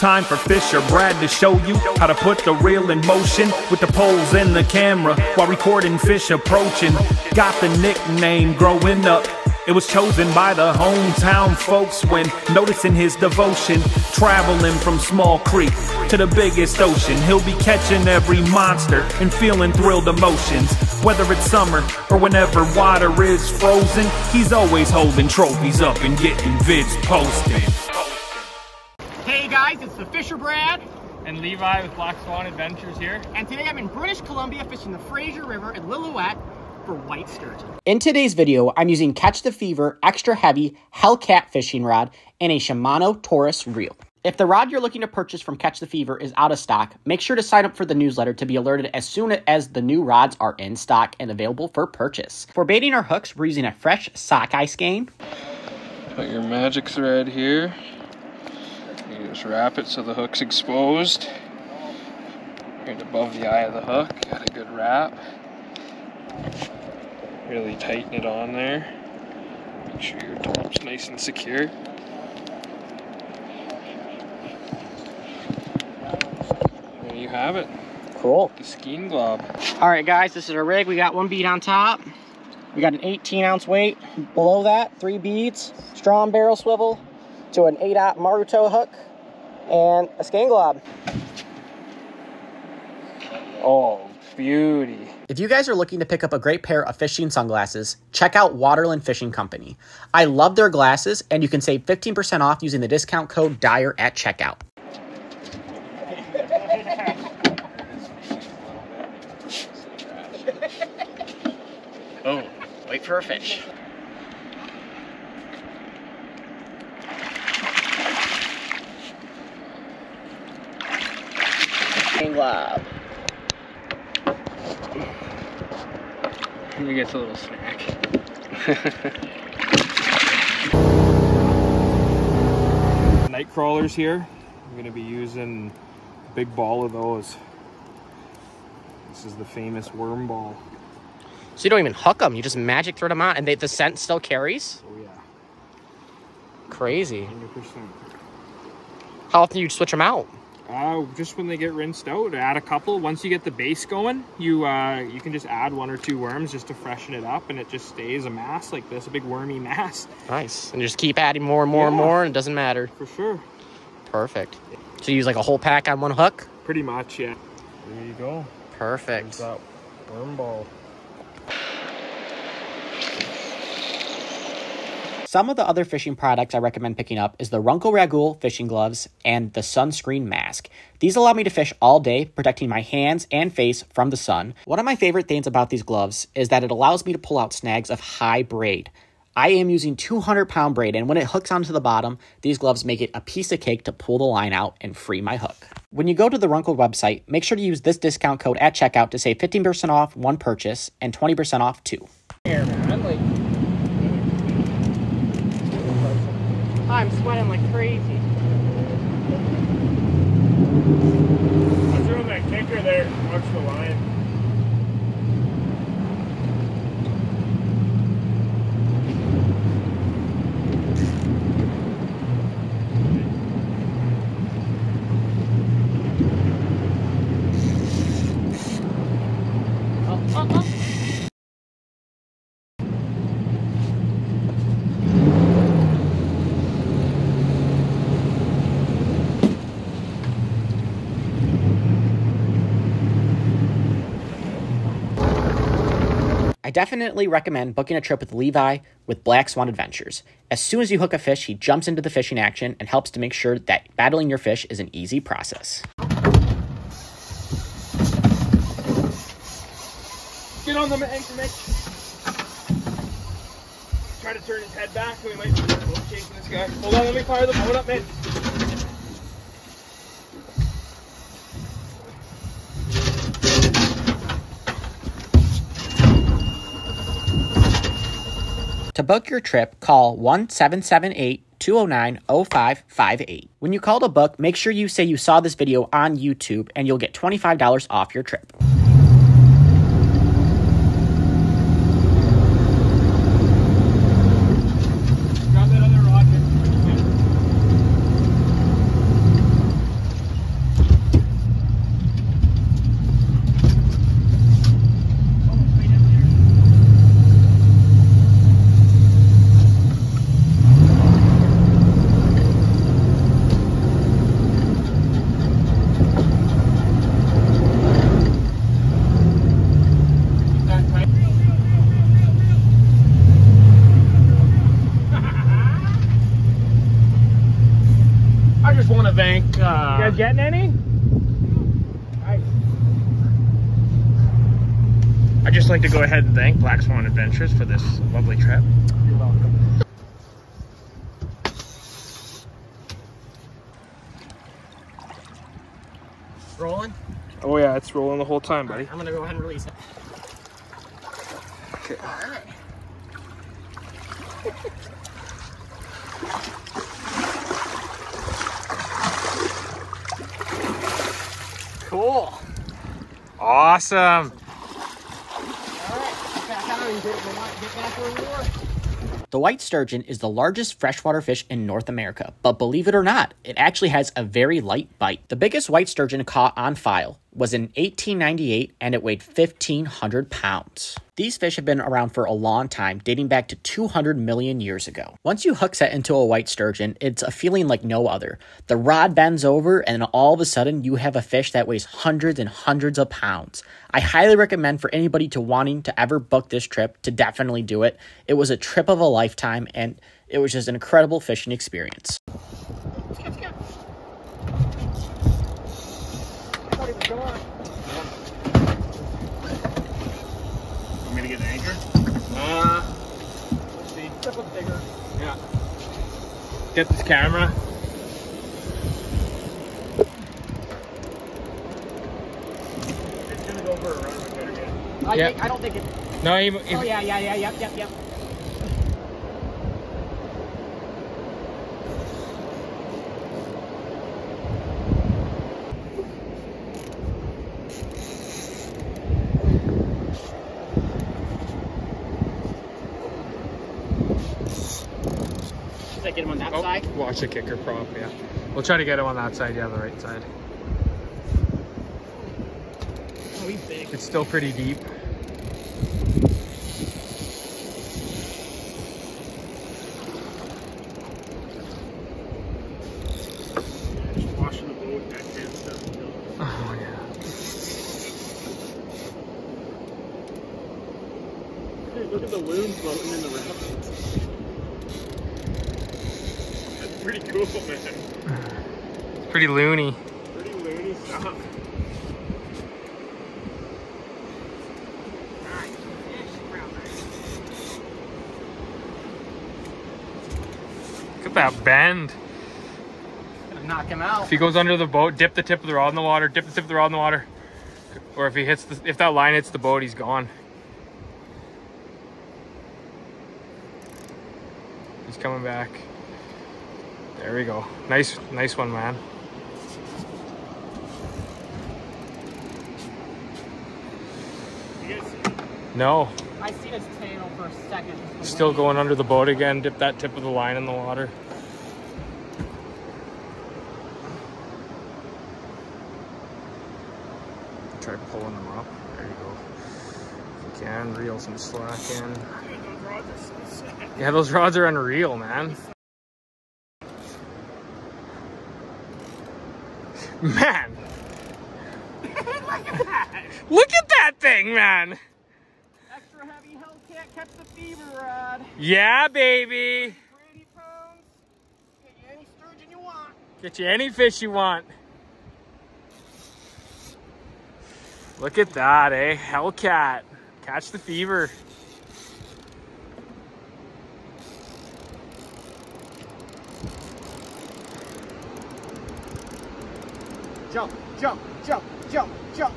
Time for Fisher Brad to show you how to put the reel in motion with the poles and the camera while recording fish approaching. Got the nickname growing up. It was chosen by the hometown folks when noticing his devotion. Traveling from Small Creek to the biggest ocean. He'll be catching every monster and feeling thrilled emotions. Whether it's summer or whenever water is frozen, he's always holding trophies up and getting vids posted. Fisher Brad, and Levi with Black Swan Adventures here. and today I'm in British Columbia fishing the Fraser River at Lillooet for white sturgeon. In today's video, I'm using Catch the Fever Extra Heavy Hellcat fishing rod and a Shimano Taurus reel. If the rod you're looking to purchase from Catch the Fever is out of stock, make sure to sign up for the newsletter to be alerted as soon as the new rods are in stock and available for purchase. For baiting our hooks, we're using a fresh sockeye skein. Put your magic thread here. You just wrap it so the hook's exposed. Right above the eye of the hook. Got a good wrap. Really tighten it on there. Make sure your top's nice and secure. There you have it. Cool. The skein glob. All right, guys, this is our rig. We got one bead on top. We got an 18 ounce weight. Below that, three beads, strong barrel swivel to an 8 aught Maruto hook, and a skein glob. Oh, beauty. If you guys are looking to pick up a great pair of fishing sunglasses, check out Waterland Fishing Company. I love their glasses, and you can save 15% off using the discount code DYER at checkout. Oh, wait for a fish. Skein glob. He gets a little snack. Night crawlers here. I'm gonna be using a big ball of those. This is the famous worm ball. So you don't even hook them; you just magic throw them out, and they, the scent still carries. Oh yeah, Crazy. 100%. How often do you switch them out? Uh, just when they get rinsed out, add a couple. Once you get the base going, you uh, you can just add one or two worms just to freshen it up, and it just stays a mass like this, a big wormy mass Nice. And you just keep adding more and more and more, and it doesn't matter. for sure. Perfect. So you use like a whole pack on one hook. Pretty much, yeah. There you go. Perfect. There's that worm ball. Some of the other fishing products I recommend picking up is the RUNCL Ragul fishing gloves and the sunscreen mask. These allow me to fish all day, protecting my hands and face from the sun. One of my favorite things about these gloves is that it allows me to pull out snags of high braid. I am using 200 pound braid, and when it hooks onto the bottom, these gloves make it a piece of cake to pull the line out and free my hook. When you go to the RUNCL website, make sure to use this discount code at checkout to save 15% off one purchase and 20% off two. Here. Like, Oh, I'm sweating like crazy. I'm throwing that kicker there. Watch the line. I definitely recommend booking a trip with Levi with Black Swan Adventures. As soon as you hook a fish, he jumps into the fishing action and helps to make sure that battling your fish is an easy process. Get on the anchor, Mitch. Try to turn his head back, we might be chasing this guy. Hold on, let me fire the boat up, Mitch. To book your trip, call 1 778 209 0558. When you call to book, make sure you say you saw this video on YouTube and you'll get $25 off your trip. Grab that other rod, Mitch. just want to thank. Uh, You guys getting any? I'd just like to go ahead and thank Black Swan Adventures for this lovely trip. You're welcome. Rolling. Oh yeah, it's rolling the whole time, buddy. I'm gonna go ahead and release it. All right. Cool. Awesome. The white sturgeon is the largest freshwater fish in North America, but believe it or not, it actually has a very light bite. The biggest white sturgeon caught on file was in 1898 and it weighed 1,500 pounds. These fish have been around for a long time, dating back to 200 million years ago. Once you hook set into a white sturgeon, it's a feeling like no other. The rod bends over, and all of a sudden, you have a fish that weighs hundreds and hundreds of pounds. I highly recommend for anybody to wanting to ever book this trip to definitely do it. It was a trip of a lifetime, and it was just an incredible fishing experience. Skip, skip. I thought he was gone. Want me to get an anchor? Uh, Let's see. Step up bigger. yeah. Get this camera. It's gonna go for a run with it again. I, Yeah. think, I don't think it. No, he, Oh yeah, yeah, yeah, yep, yep, yep. Should I get him on that Oh, side? watch the kicker prop, yeah. We'll try to get him on that side, yeah, the right side. Oh, he's big. It's still pretty deep. Just washing the boat, that kind of stuff. you know. Oh, look at the loon floating in the river. That's pretty cool, man. It's pretty loony. Pretty loony stuff. Nice fish around there. Look at that bend. Gonna knock him out. If he goes under the boat, dip the tip of the rod in the water, dip the tip of the rod in the water. Or if he hits the, if that line hits the boat, he's gone. He's coming back. There we go. Nice, nice one, man. You guys see it? No, I seen his tail for a second. still going under the boat again. Dip that tip of the line in the water. Try pulling them up. There you go. If you can, reel some slack in. Dude, those rods are so sick. Yeah, those rods are unreal, man. Man, Look at that! look at that thing, man. Extra heavy Hellcat catch the fever rod. Yeah, baby. Get you any sturgeon you want. Get you any fish you want. Look at that, eh? Hellcat. Catch the fever. Jump, jump, jump, jump.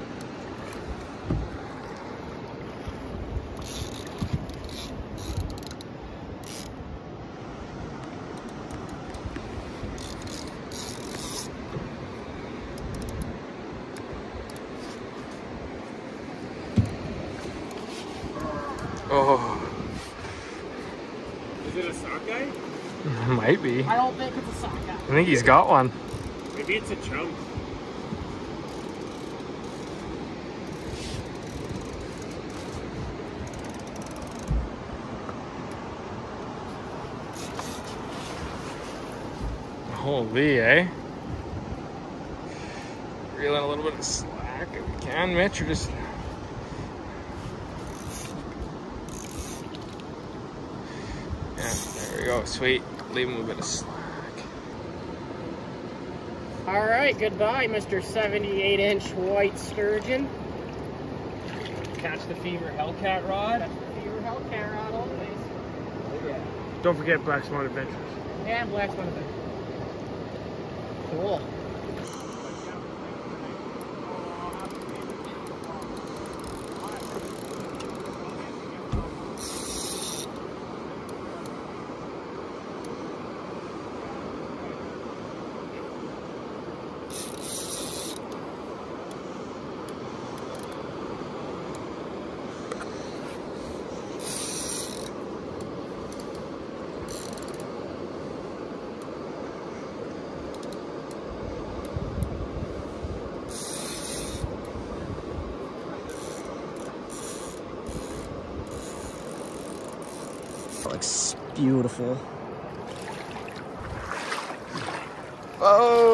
Oh, Is it a sockeye? might be. I don't think it's a sockeye. I think he's got one. Maybe it's a chunk. Holy, eh? Reel in a little bit of slack if you can, Mitch, or just. Yeah, there we go. Sweet. Leave him a bit of slack. All right, goodbye, Mr. 78 inch white sturgeon. Catch the fever Hellcat rod. That's the fever Hellcat rod always. Don't forget Black Swan Adventures. Yeah, black one of them. Looks beautiful. Oh!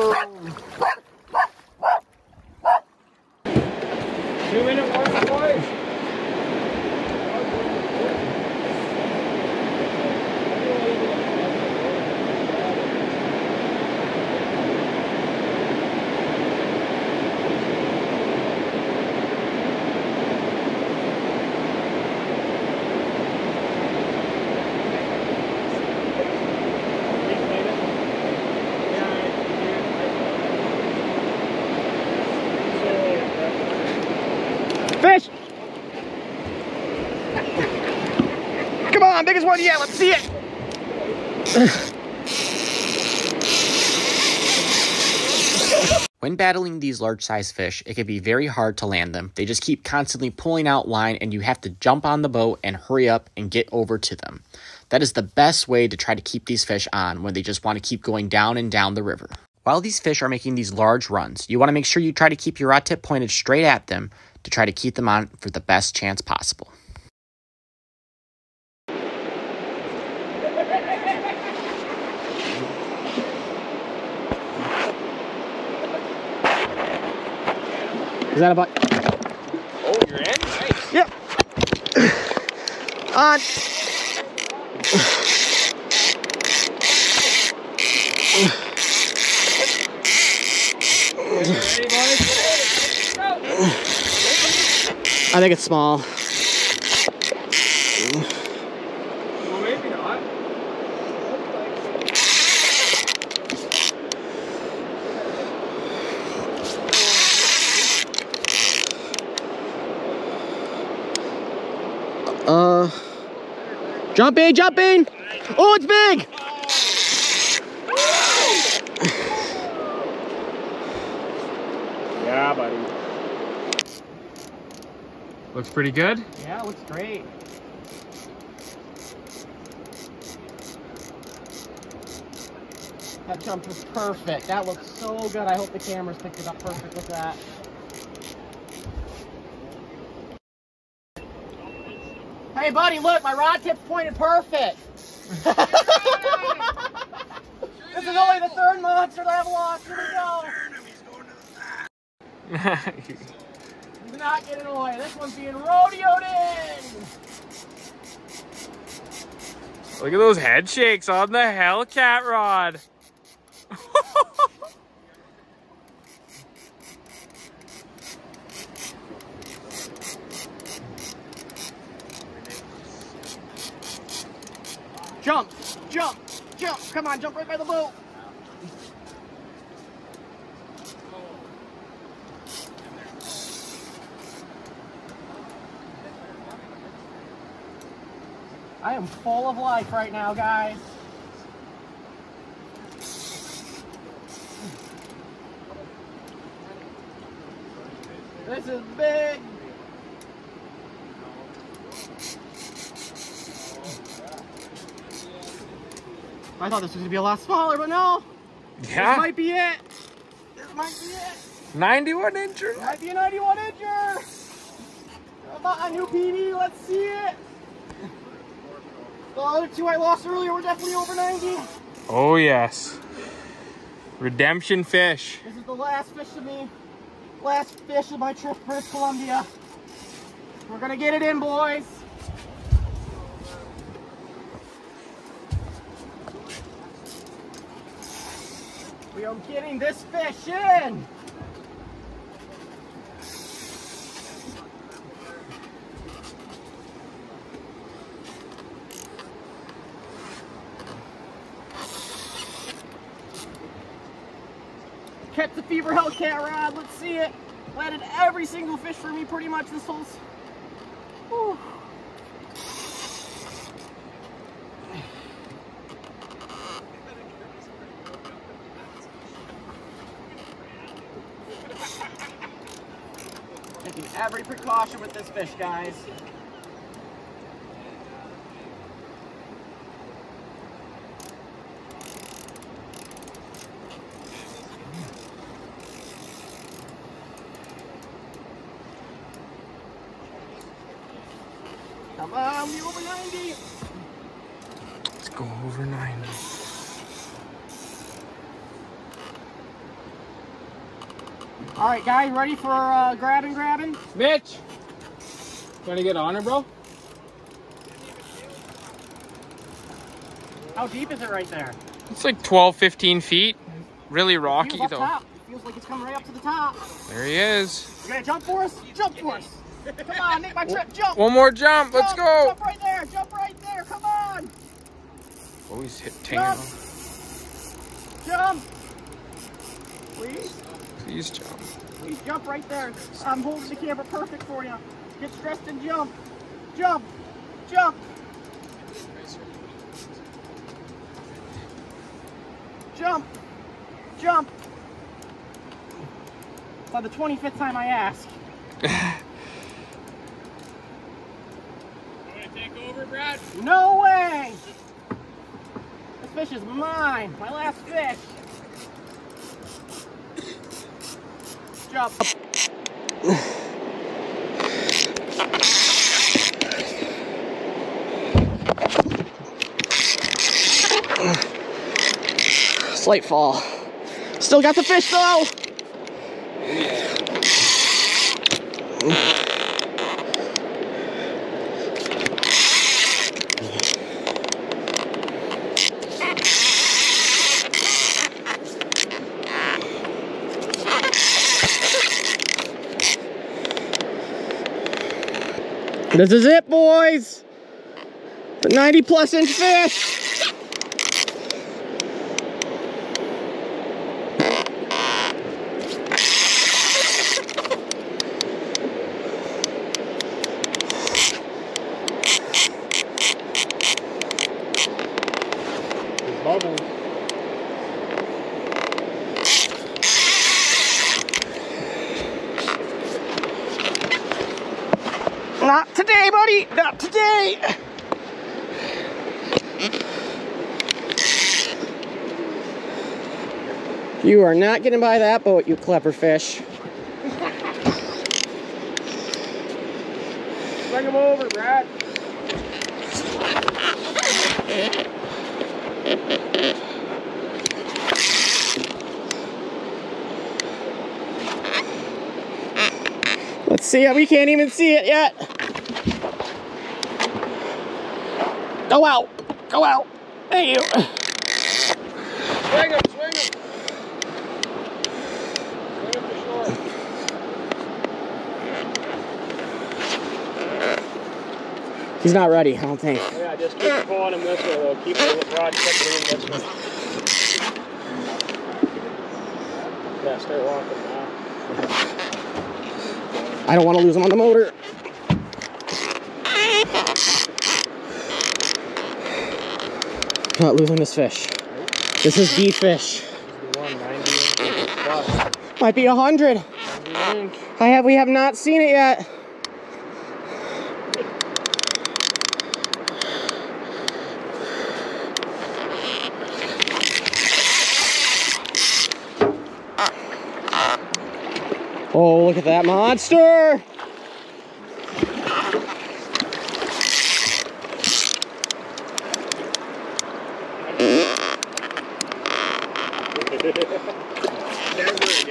Biggest one yet. Let's see it. When battling these large size fish, it can be very hard to land them. They just keep constantly pulling out line, and you have to jump on the boat and hurry up and get over to them. That is the best way to try to keep these fish on when they just want to keep going down and down the river. While these fish are making these large runs, you want to make sure you try to keep your rod tip pointed straight at them to try to keep them on for the best chance possible. Is that about? Oh, you're in? Nice. Yep. On. I think it's small. Jumping, jumping. Oh, it's big. Yeah, buddy. Looks pretty good. Yeah, looks great. That jump was perfect. That looks so good. I hope the cameras picked it up perfect with that. Hey, buddy, look, my rod tip's pointed perfect. this is only the third monster that I've lost. Here we go. He's not getting away. This one's being rodeoed in. Look at those head shakes on the Hellcat rod. Jump, jump, jump. Come on, jump right by the boat. I am full of life right now, guys. This is big. I thought this was gonna be a lot smaller, but no. This might be it. This might be it. 91 incher. Might be a 91 incher. About a new PD. Let's see it. The other two I lost earlier were definitely over 90. Oh yes. Redemption fish. This is the last fish of me. Last fish of my trip to British Columbia. We're gonna get it in, boys. We are getting this fish in. Catch the fever Hellcat rod. Let's see it. Landed every single fish for me pretty much this whole. With this fish, guys. Come on, we over 90. Let's go over 90. All right, guys, ready for uh, grabbing, grabbing? Mitch! Trying to get on her, bro? How deep is it right there? It's like 12, 15 feet. Really rocky, Feels though. top. It feels like it's coming right up to the top. There he is. You gonna jump for us? Jump for us. Come on, make my trip. Jump. One more jump. Let's go. Jump right there. Jump right there. Come on. Oh, he's hit Jump. tangle. Jump. Please. Please jump. Please jump right there. I'm holding the camera perfect for you. Get stressed and jump. Jump. Jump. Jump. Jump. By the 25th time I ask. No way! This fish is mine. My last fish. Jump. Slight fall. Still got the fish though. This is it, boys. The 90 plus inch fish. Bubbles. Not today, buddy. Not today. You are not getting by that boat, you clever fish. Bring him over, Brad. Let's see it. We can't even see it yet. Go out. Go out. Thank you. Swing him, swing him. Swing him to shore. He's not ready, I don't think. Yeah, just keep pulling him this way though. Keep the rod tipping in this way. Yeah, start walking now. I don't want to lose him on the motor. Not losing this fish. This is the fish. One ninety inch plus. Might be a hundred. I have. We have not seen it yet. Oh, look at that monster!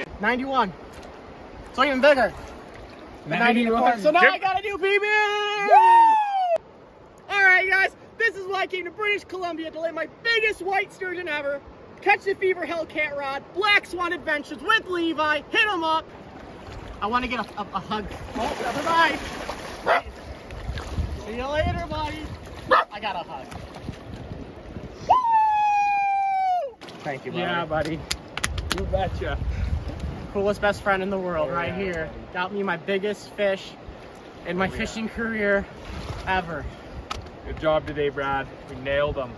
Ninety-one. So even bigger. 91. So now I got a new PB! Alright guys, this is why I came to British Columbia to land my biggest white sturgeon ever. Catch the Fever Hellcat rod, Black Swan Adventures with Levi. Hit him up. I want to get a, a, a hug. Oh, bye-bye. See you later, buddy. I got a hug. Woo! Thank you, buddy. Yeah, buddy. You betcha. Coolest best friend in the world right here. Got me my biggest fish in my Oh, yeah. fishing career ever. Good job today, Brad. We nailed them.